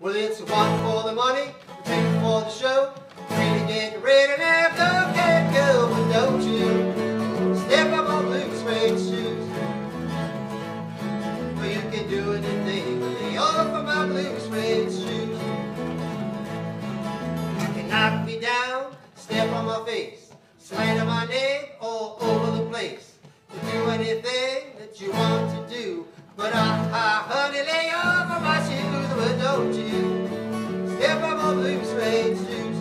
Well, it's one for the money, two for the show, three to get ready now, go get go, but don't you step up on blue suede shoes. Well, you can do anything the all for my blue suede shoes. You can knock me down, step on my face, slant on my neck all over the place. To do anything that you want to do, but I, I honey, lay off of my shoes, but don't you step on my blue suede shoes.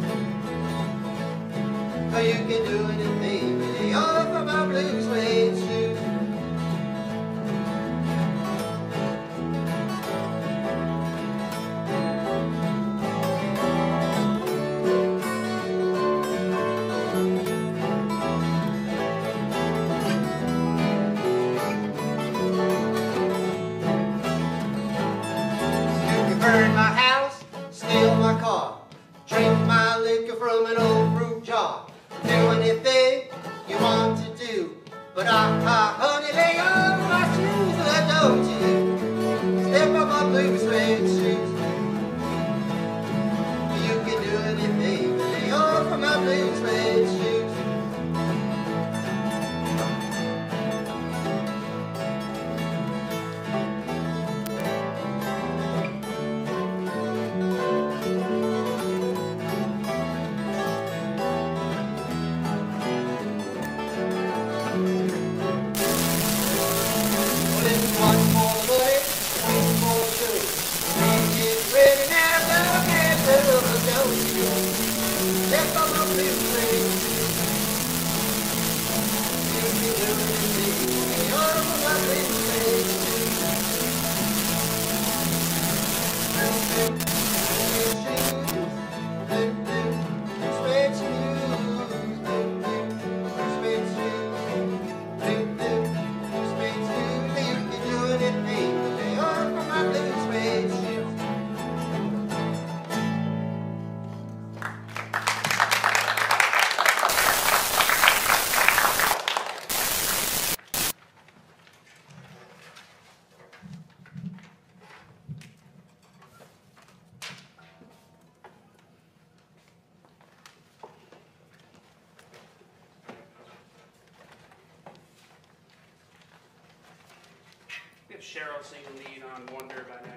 Or you can do anything, lay off of my blue suede my car, drink my liquor from an old fruit jar. Do anything you want to do, but I, I honey, lay off my shoes, but don't you step on my blue suede shoes. You can do anything, lay off of my blue suede Cheryl sing lead on Wonder by Natalie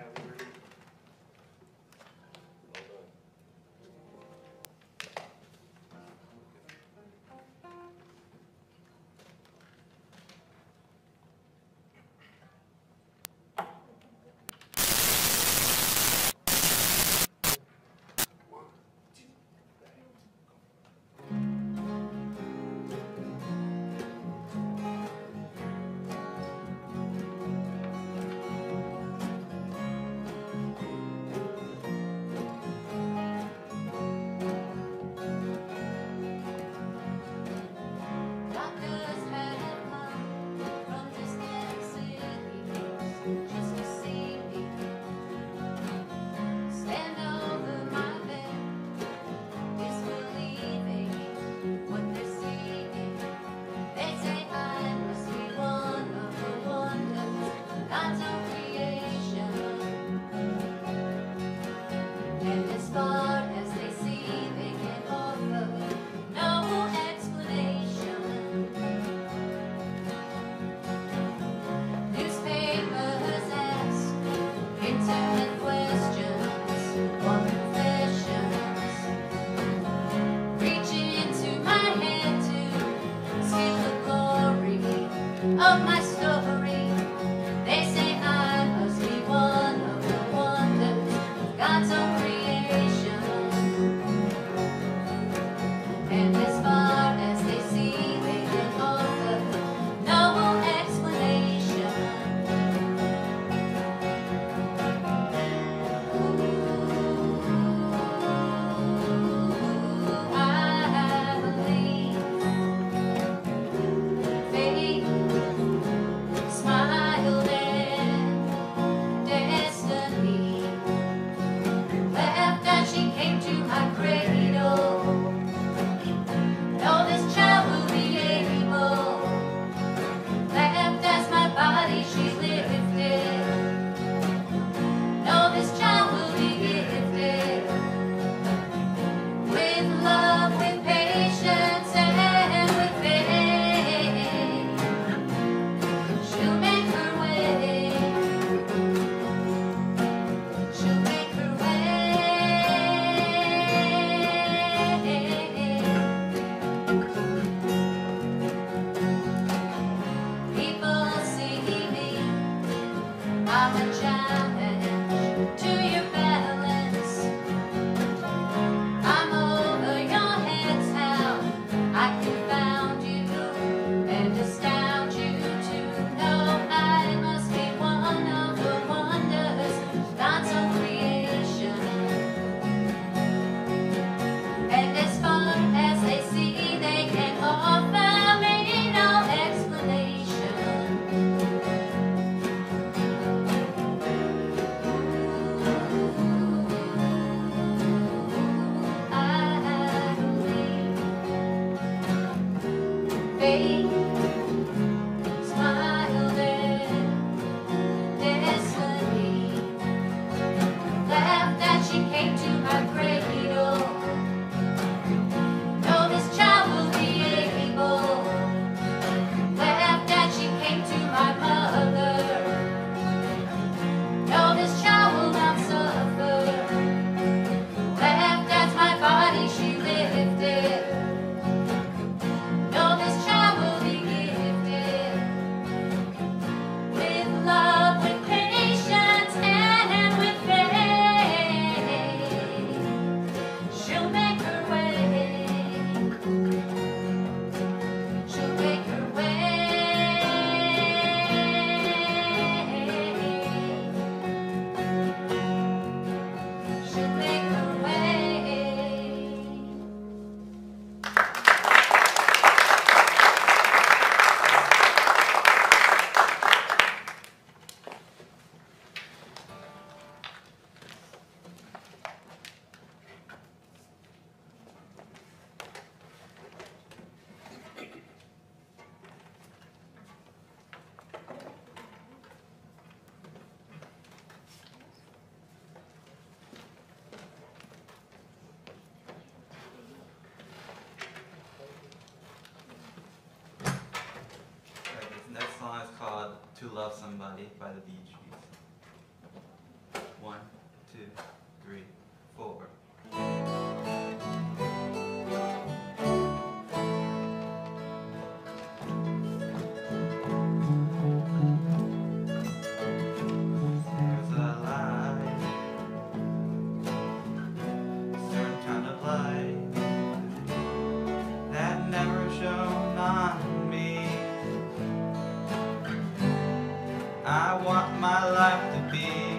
praying. love somebody by the beach. I want my life to be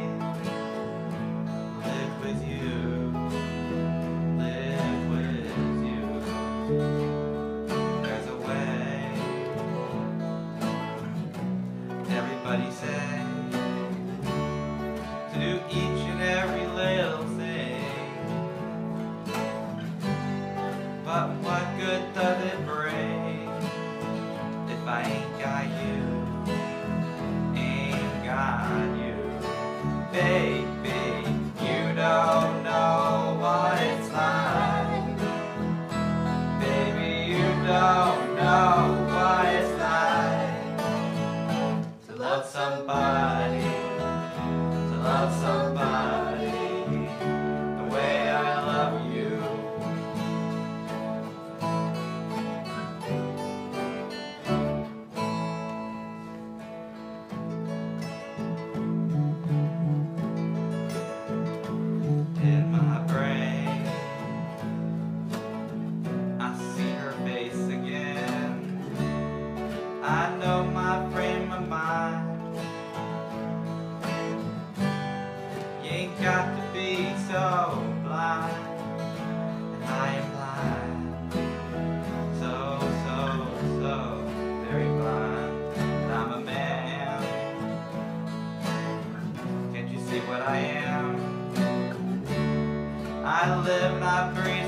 vibrate.